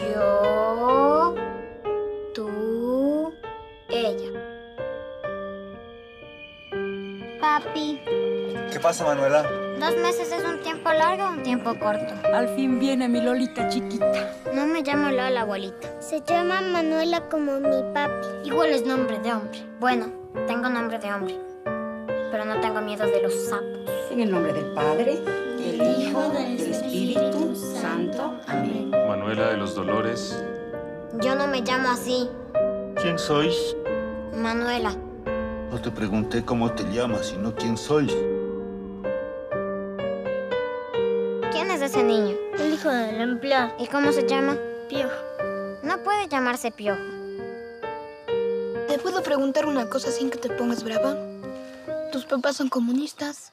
Yo, tú, ella. Papi, ¿Qué pasa, Manuela? ¿dos meses es un tiempo largo o un tiempo corto? Al fin viene mi Lolita chiquita. No me llamo Lola, abuelita. Se llama Manuela como mi papi. Igual es nombre de hombre. Bueno, tengo nombre de hombre. Pero no tengo miedo de los sapos. En el nombre del Padre, Espíritu Santo. Amén. Manuela de los Dolores. Yo no me llamo así. ¿Quién sois? Manuela. No te pregunté cómo te llamas, sino quién sois. ¿Quién es ese niño? El hijo del empleado. ¿Y cómo se llama? Piojo. No puede llamarse Piojo. ¿Te puedo preguntar una cosa sin que te pongas brava? ¿Tus papás son comunistas?